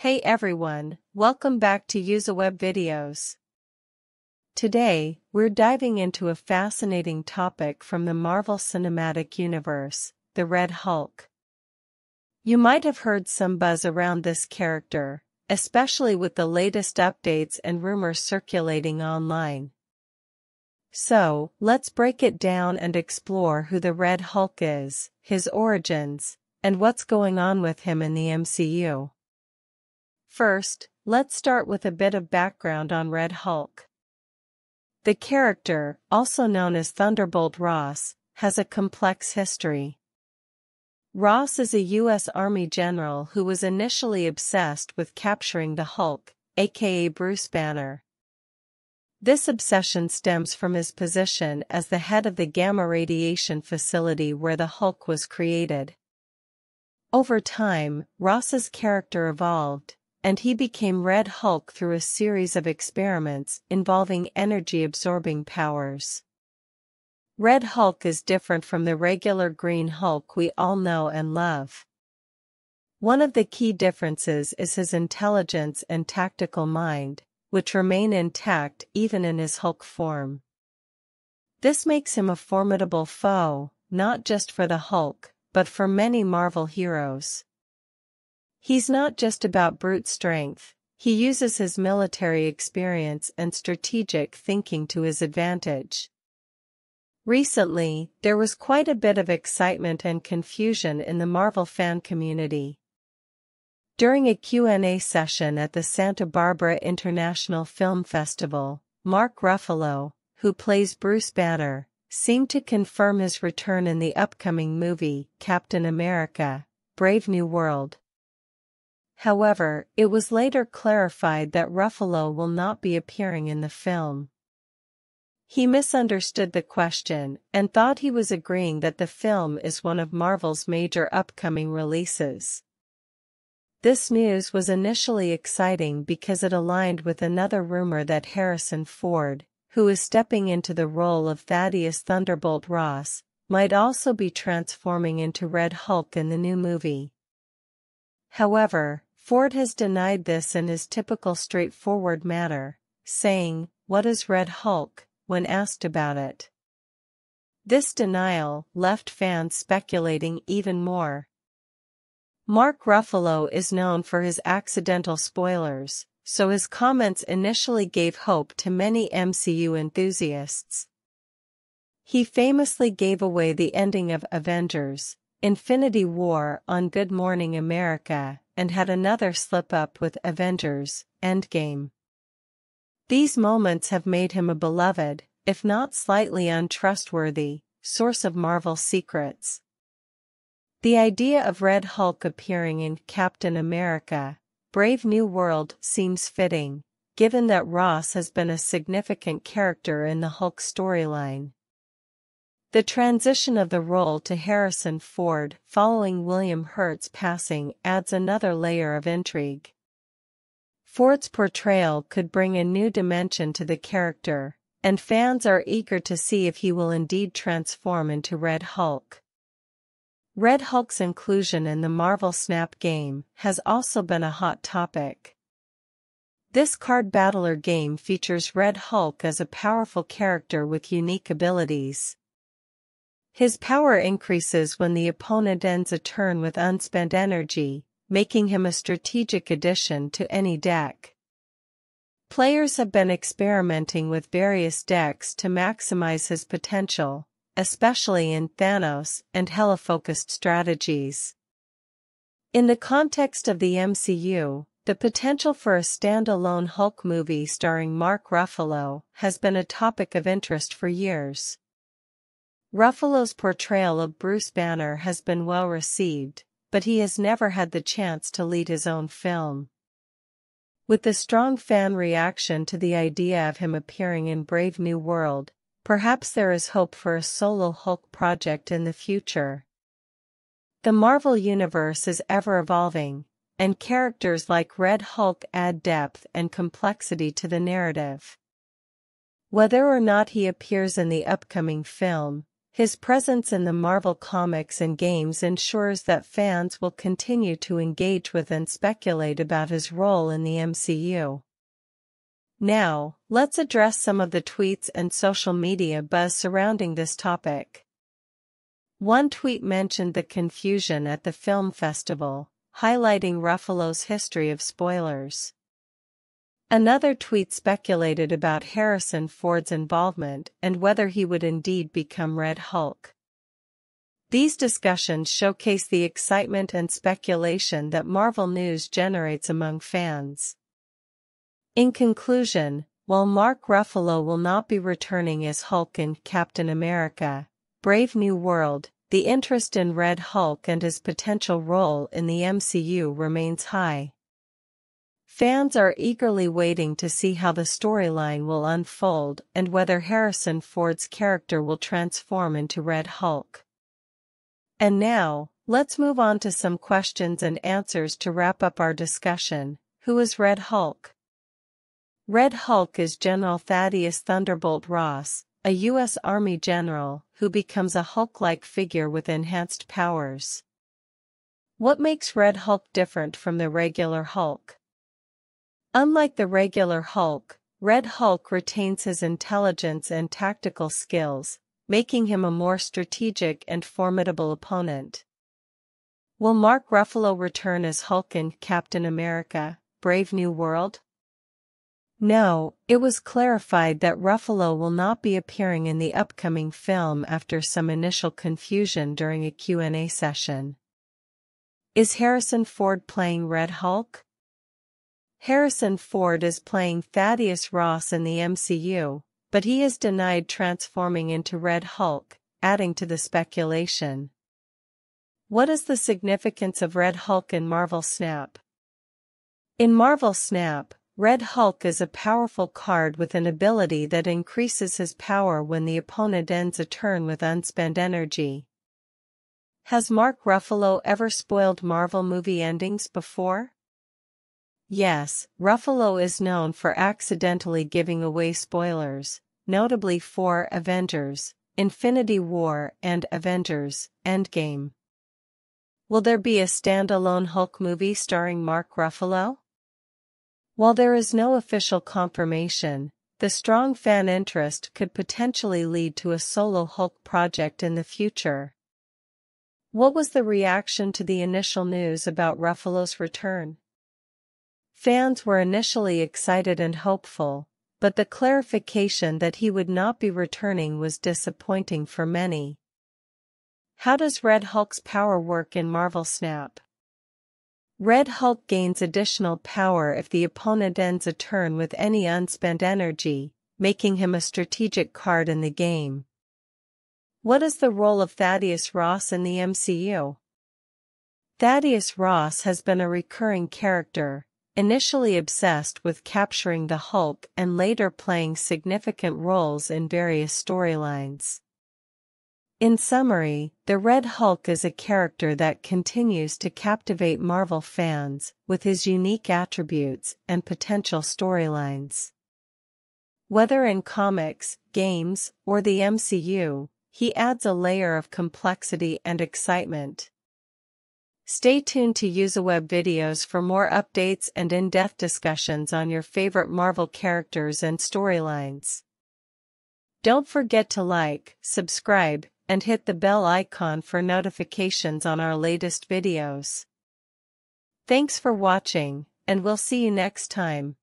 Hey everyone, welcome back to Usiweb Videos. Today, we're diving into a fascinating topic from the Marvel Cinematic Universe, the Red Hulk. You might have heard some buzz around this character, especially with the latest updates and rumors circulating online. So, let's break it down and explore who the Red Hulk is, his origins, and what's going on with him in the MCU. First, let's start with a bit of background on Red Hulk. The character, also known as Thunderbolt Ross, has a complex history. Ross is a U.S. Army general who was initially obsessed with capturing the Hulk, aka Bruce Banner. This obsession stems from his position as the head of the gamma radiation facility where the Hulk was created. Over time, Ross's character evolved, and he became Red Hulk through a series of experiments involving energy-absorbing powers. Red Hulk is different from the regular Green Hulk we all know and love. One of the key differences is his intelligence and tactical mind, which remain intact even in his Hulk form. This makes him a formidable foe, not just for the Hulk, but for many Marvel heroes. He's not just about brute strength, he uses his military experience and strategic thinking to his advantage. Recently, there was quite a bit of excitement and confusion in the Marvel fan community. During a Q&A session at the Santa Barbara International Film Festival, Mark Ruffalo, who plays Bruce Banner, seemed to confirm his return in the upcoming movie, Captain America, Brave New World. However, it was later clarified that Ruffalo will not be appearing in the film. He misunderstood the question and thought he was agreeing that the film is one of Marvel's major upcoming releases. This news was initially exciting because it aligned with another rumor that Harrison Ford, who is stepping into the role of Thaddeus Thunderbolt Ross, might also be transforming into Red Hulk in the new movie. However, Ford has denied this in his typical straightforward manner, saying, What is Red Hulk, when asked about it. This denial left fans speculating even more. Mark Ruffalo is known for his accidental spoilers, so his comments initially gave hope to many MCU enthusiasts. He famously gave away the ending of Avengers, Infinity War on Good Morning America, and had another slip-up with Avengers, Endgame. These moments have made him a beloved, if not slightly untrustworthy, source of Marvel secrets. The idea of Red Hulk appearing in Captain America, Brave New World seems fitting, given that Ross has been a significant character in the Hulk storyline. The transition of the role to Harrison Ford following William Hurt's passing adds another layer of intrigue. Ford's portrayal could bring a new dimension to the character, and fans are eager to see if he will indeed transform into Red Hulk. Red Hulk's inclusion in the Marvel Snap game has also been a hot topic. This card battler game features Red Hulk as a powerful character with unique abilities. His power increases when the opponent ends a turn with unspent energy, making him a strategic addition to any deck. Players have been experimenting with various decks to maximize his potential, especially in Thanos and Hela-focused strategies. In the context of the MCU, the potential for a standalone Hulk movie starring Mark Ruffalo has been a topic of interest for years. Ruffalo's portrayal of Bruce Banner has been well received, but he has never had the chance to lead his own film. With the strong fan reaction to the idea of him appearing in Brave New World, perhaps there is hope for a solo Hulk project in the future. The Marvel Universe is ever evolving, and characters like Red Hulk add depth and complexity to the narrative. Whether or not he appears in the upcoming film, His presence in the Marvel comics and games ensures that fans will continue to engage with and speculate about his role in the MCU. Now, let's address some of the tweets and social media buzz surrounding this topic. One tweet mentioned the confusion at the film festival, highlighting Ruffalo's history of spoilers. Another tweet speculated about Harrison Ford's involvement and whether he would indeed become Red Hulk. These discussions showcase the excitement and speculation that Marvel News generates among fans. In conclusion, while Mark Ruffalo will not be returning as Hulk in Captain America, Brave New World, the interest in Red Hulk and his potential role in the MCU remains high. Fans are eagerly waiting to see how the storyline will unfold and whether Harrison Ford's character will transform into Red Hulk. And now, let's move on to some questions and answers to wrap up our discussion. Who is Red Hulk? Red Hulk is General Thaddeus Thunderbolt Ross, a U.S. Army general who becomes a Hulk-like figure with enhanced powers. What makes Red Hulk different from the regular Hulk? Unlike the regular Hulk, Red Hulk retains his intelligence and tactical skills, making him a more strategic and formidable opponent. Will Mark Ruffalo return as Hulk in Captain America, Brave New World? No, it was clarified that Ruffalo will not be appearing in the upcoming film after some initial confusion during a Q&A session. Is Harrison Ford playing Red Hulk? Harrison Ford is playing Thaddeus Ross in the MCU, but he is denied transforming into Red Hulk, adding to the speculation. What is the significance of Red Hulk in Marvel Snap? In Marvel Snap, Red Hulk is a powerful card with an ability that increases his power when the opponent ends a turn with unspent energy. Has Mark Ruffalo ever spoiled Marvel movie endings before? Yes, Ruffalo is known for accidentally giving away spoilers, notably for Avengers, Infinity War and Avengers, Endgame. Will there be a standalone Hulk movie starring Mark Ruffalo? While there is no official confirmation, the strong fan interest could potentially lead to a solo Hulk project in the future. What was the reaction to the initial news about Ruffalo's return? Fans were initially excited and hopeful, but the clarification that he would not be returning was disappointing for many. How does Red Hulk's power work in Marvel Snap? Red Hulk gains additional power if the opponent ends a turn with any unspent energy, making him a strategic card in the game. What is the role of Thaddeus Ross in the MCU? Thaddeus Ross has been a recurring character, initially obsessed with capturing the Hulk and later playing significant roles in various storylines. In summary, the Red Hulk is a character that continues to captivate Marvel fans with his unique attributes and potential storylines. Whether in comics, games, or the MCU, he adds a layer of complexity and excitement. Stay tuned to Usiweb videos for more updates and in-depth discussions on your favorite Marvel characters and storylines. Don't forget to like, subscribe, and hit the bell icon for notifications on our latest videos. Thanks for watching, and we'll see you next time.